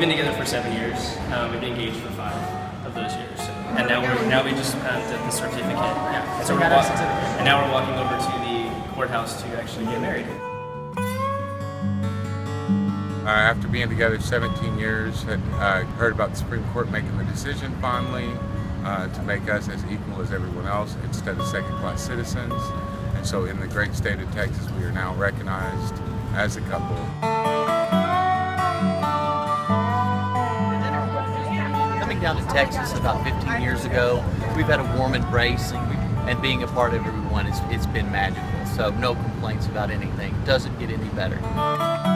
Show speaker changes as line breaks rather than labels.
been together for seven years. Um, we've been engaged for five of those years. So. And now we're now we just um, did the certificate. Yeah.
So
we're
got our
walk-
certificate.
And now we're walking over to the courthouse to actually get married.
Uh, after being together 17 years, had uh, heard about the Supreme Court making the decision finally uh, to make us as equal as everyone else instead of second-class citizens. And so in the great state of Texas, we are now recognized as a couple.
Down to Texas about 15 years ago, we've had a warm embrace, and, we, and being a part of everyone, it's, it's been magical. So no complaints about anything. Doesn't get any better.